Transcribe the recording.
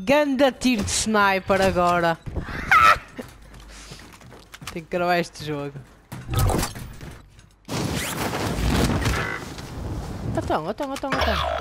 Ganda tiro de sniper agora. Tenho que gravar este jogo. Então, então, então, então.